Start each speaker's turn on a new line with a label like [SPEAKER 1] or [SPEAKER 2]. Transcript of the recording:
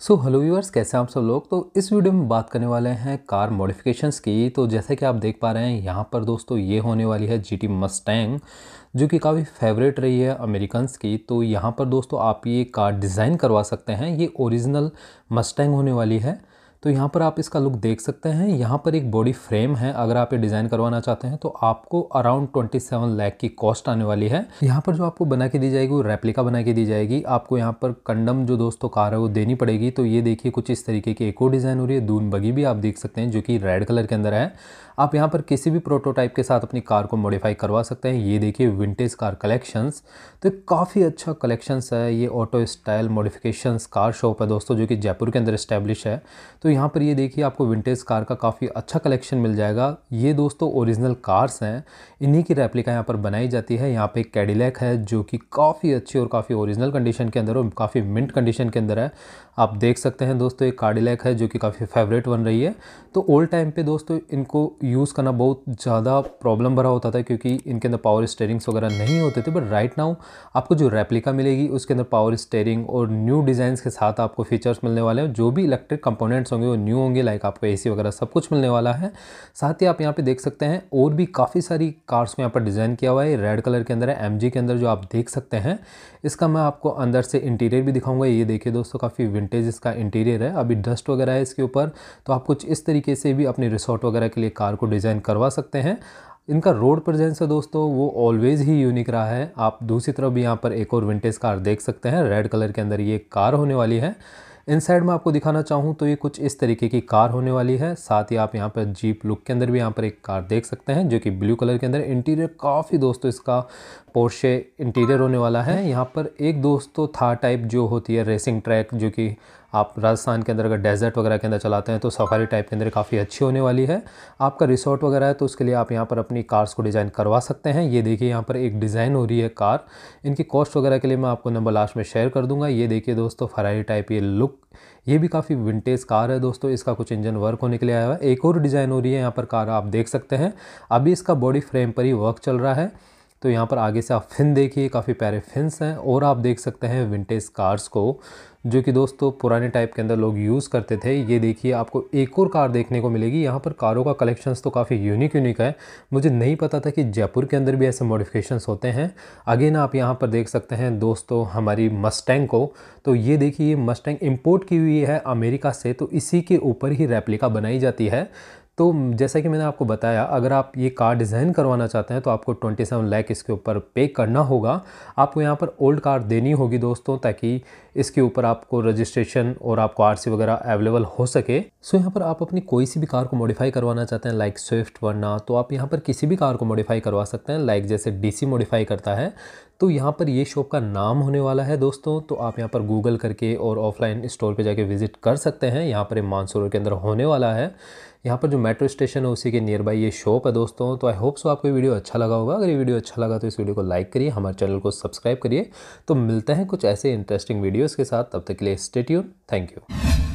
[SPEAKER 1] So hello viewers कैसे हैं आप सब लोग? तो इस वीडियो में बात करने वाले हैं कार मॉडिफिकेशंस की। तो जैसे कि आप देख पा रहे हैं, यहाँ पर दोस्तों ये होने वाली है जी टी मस्टैंग जो कि काफ़ी फेवरेट रही है अमेरिकन्स की। तो यहाँ पर दोस्तों आप ये कार डिज़ाइन करवा सकते हैं। ये ओरिजिनल मस्टैंग होने वाली है। तो यहाँ पर आप इसका लुक देख सकते हैं। यहाँ पर एक बॉडी फ्रेम है, अगर आप ये डिज़ाइन करवाना चाहते हैं तो आपको अराउंड 27 लाख की कॉस्ट आने वाली है। यहाँ पर जो आपको बना के दी जाएगी, वो रेप्लिका बना के दी जाएगी। आपको यहाँ पर कंडम जो दोस्तों कार है, वो देनी पड़ेगी। तो ये देखिए कुछ इस तरीके की एक और डिज़ाइन हो रही है, दून बगी भी आप देख सकते हैं, जो कि रेड कलर के अंदर है। आप यहाँ पर किसी भी प्रोटोटाइप के साथ अपनी कार को मॉडिफाई करवा सकते हैं। ये देखिए विंटेज कार कलेक्शंस तो काफ़ी अच्छा कलेक्शंस है। ये auto style modifications car shop है दोस्तों, जो कि जयपुर के अंदर इस्टेब्लिश है। तो यहाँ पर ये देखिए आपको विंटेज कार का काफ़ी अच्छा कलेक्शन मिल जाएगा। ये दोस्तों ओरिजिनल कार्स हैं। इन्हीं की रेप्लिका यहाँ पर बनाई जाती है। यहाँ पे कैडिलैक है जो कि काफ़ी अच्छी और काफ़ी ओरिजिनल कंडीशन के अंदर और काफ़ी मिंट कंडीशन के अंदर है। आप देख सकते हैं दोस्तों एक कार्डिलैक है जो कि काफ़ी फेवरेट बन रही है। तो ओल्ड टाइम पे दोस्तों इनको यूज़ करना बहुत ज़्यादा प्रॉब्लम भरा होता था क्योंकि इनके अंदर पावर स्टेयरिंग्स वगैरह नहीं होते थे। बट राइट नाउ आपको जो रेप्लिका मिलेगी उसके अंदर पावर स्टेयरिंग और न्यू डिज़ाइन के साथ आपको फीचर्स मिलने वाले हैं। जो भी इलेक्ट्रिक कंपोनेंट्स वो न्यू होंगे लाइक आपको ए वगैरह सब कुछ मिलने वाला है। साथ ही आप यहाँ पर देख सकते हैं, और भी काफ़ी सारी कार्स को यहाँ पर डिज़ाइन किया हुआ है। रेड कलर के अंदर है एमजी के अंदर जो आप देख सकते हैं, इसका मैं आपको अंदर से इंटीरियर भी दिखाऊँगा। ये देखिए दोस्तों, काफ़ी विंटेज इसका इंटीरियर है। अभी डस्ट वगैरह है इसके ऊपर तो आप कुछ इस तरीके से भी अपने रिसोर्ट वगैरह के लिए कार को डिज़ाइन करवा सकते हैं। इनका रोड प्रेजेंस है दोस्तों, वो ऑलवेज़ ही यूनिक रहा है। आप दूसरी तरफ़ भी यहाँ पर एक और विंटेज कार देख सकते हैं। रेड कलर के अंदर ये कार होने वाली है। इन साइड में आपको दिखाना चाहूँ तो ये कुछ इस तरीके की कार होने वाली है। साथ ही आप यहाँ पर जीप लुक के अंदर भी यहाँ पर एक कार देख सकते हैं, जो कि ब्लू कलर के अंदर इंटीरियर काफ़ी दोस्तों इसका पोर्शे इंटीरियर होने वाला है। यहाँ पर एक दोस्तों था टाइप जो होती है रेसिंग ट्रैक जो कि आप राजस्थान के अंदर अगर डेजर्ट वगैरह के अंदर चलाते हैं तो सफारी टाइप के अंदर काफ़ी अच्छी होने वाली है। आपका रिसोर्ट वगैरह है तो उसके लिए आप यहाँ पर अपनी कार्स को डिज़ाइन करवा सकते हैं। ये देखिए यहाँ पर एक डिज़ाइन हो रही है कार इनकी कॉस्ट वगैरह के लिए मैं आपको नंबर लास्ट में शेयर कर दूँगा। ये देखिए दोस्तों फरारी टाइप ये लुक ये भी काफ़ी विंटेज कार है दोस्तों, इसका कुछ इंजन वर्क होने के लिए आया हुआ है। एक और डिज़ाइन हो रही है, यहाँ पर कार आप देख सकते हैं। अभी इसका बॉडी फ्रेम पर ही वर्क चल रहा है। तो यहाँ पर आगे से आप फिन देखिए, काफ़ी प्यारे फिन्स हैं और आप देख सकते हैं विंटेज कार्स को, जो कि दोस्तों पुराने टाइप के अंदर लोग यूज़ करते थे। ये देखिए, आपको एक और कार देखने को मिलेगी। यहाँ पर कारों का कलेक्शंस तो काफ़ी यूनिक यूनिक है। मुझे नहीं पता था कि जयपुर के अंदर भी ऐसे मॉडिफिकेशंस होते हैं। अगेन आप यहाँ पर देख सकते हैं दोस्तों हमारी मस्टैंग को। तो ये देखिए, ये मस्टैंग इम्पोर्ट की हुई है अमेरिका से तो इसी के ऊपर ही रेप्लिका बनाई जाती है। तो जैसा कि मैंने आपको बताया, अगर आप ये कार डिज़ाइन करवाना चाहते हैं तो आपको 27 लाख इसके ऊपर पे करना होगा। आपको यहाँ पर ओल्ड कार देनी होगी दोस्तों, ताकि इसके ऊपर आपको रजिस्ट्रेशन और आपको आरसी वगैरह अवेलेबल हो सके। सो यहाँ पर आप अपनी कोई सी भी कार को मॉडिफाई करवाना चाहते हैं लाइक स्विफ्ट वरना तो आप यहाँ पर किसी भी कार को मॉडिफाई करवा सकते हैं लाइक जैसे डीसी मॉडिफाई करता है। तो यहाँ पर ये शॉप का नाम होने वाला है दोस्तों तो आप यहाँ पर गूगल करके और ऑफलाइन स्टोर पे जाके विज़िट कर सकते हैं। यहाँ पर मानसूर के अंदर होने वाला है। यहाँ पर जो मेट्रो स्टेशन है, उसी के नियर बाई ये शॉप है दोस्तों तो आई होप सो आपको वीडियो अच्छा लगा होगा। अगर ये वीडियो अच्छा लगा तो इस वीडियो को लाइक करिए, हमारे चैनल को सब्सक्राइब करिए। तो मिलते हैं कुछ ऐसे इंटरेस्टिंग वीडियोज़ के साथ, तब तक के लिए स्टेट्यून थैंक यू